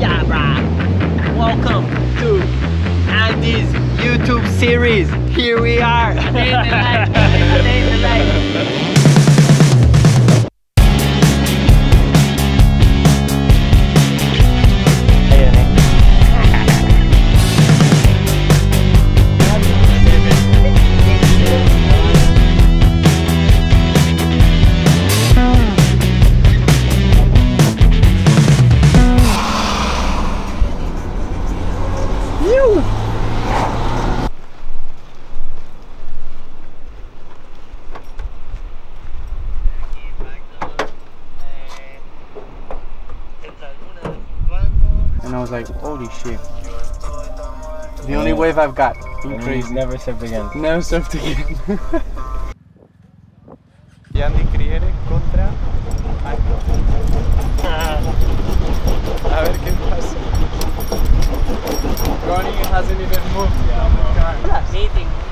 yeah, brah. Welcome to Andy's YouTube series. Here we are. And I was like, holy shit. The only wave I've got. Being crazy. Never surfed again. Never surfed again. Yandy Criere contra Marco. A ver qué pasa. Ronnie hasn't even moved. Yeah, Meeting.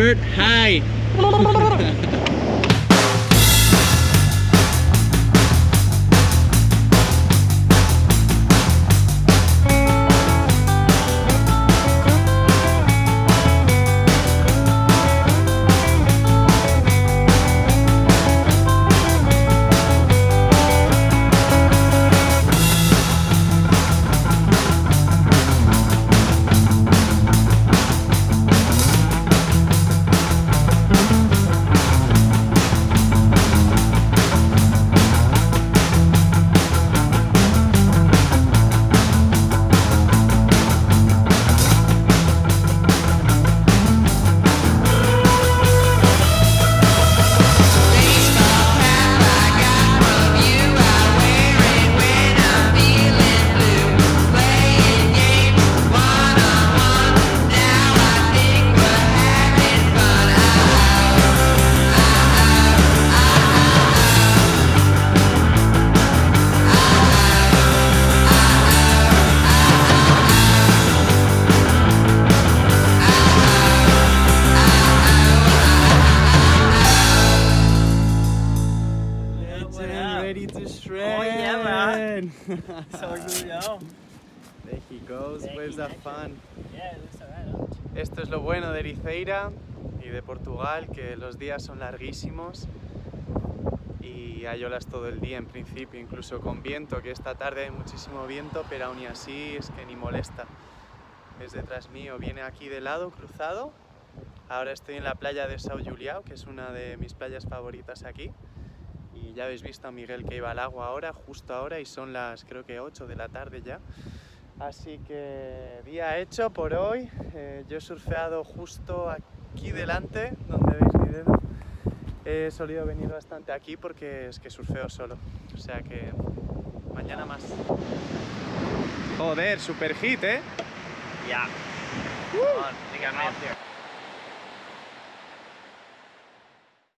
Hi. There he goes, There waves he are fun. Yeah, it looks alright. Esto es lo bueno de Ericeira y de Portugal, que los días son larguísimos y hay olas todo el día en principio, incluso con viento, que esta tarde hay muchísimo viento, pero aún y así es que ni molesta. Es detrás mío, viene aquí de lado, cruzado. Ahora estoy en la playa de São Julião, que es una de mis playas favoritas aquí. Y ya habéis visto a Miguel que iba al agua ahora, justo ahora, y son las creo que 8 de la tarde ya. Así que día hecho por hoy. Eh, yo he surfeado justo aquí delante, donde veis mi dedo. He solido venir bastante aquí porque es que surfeo solo. O sea que mañana más. Joder, super hit, ¿eh? Yeah. Come